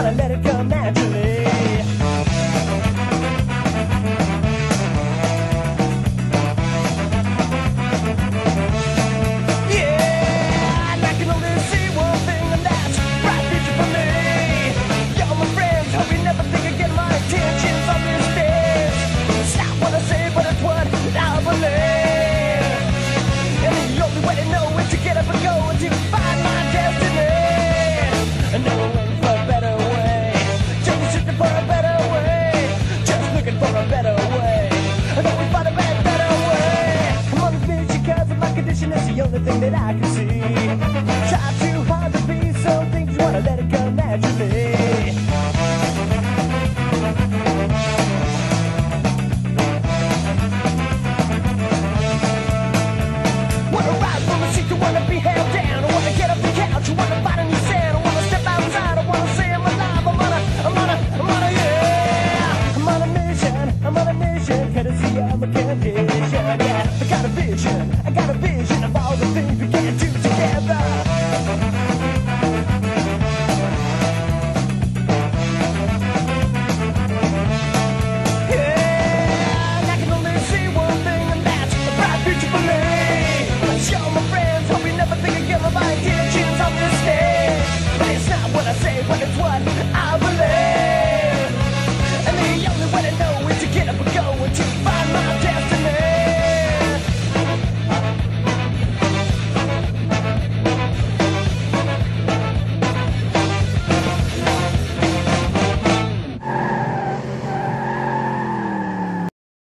I let it come naturally. Condition. It's the only thing that I can see. Try too hard to be some things. Wanna let it come naturally. Wanna from seat, you wanna be held down. Wanna get the couch, you wanna fight a new sound. Wanna step outside, I wanna I'm alive. I'm on a, I'm on a, I'm on a, yeah. I'm on a mission, I'm on a mission. Yeah.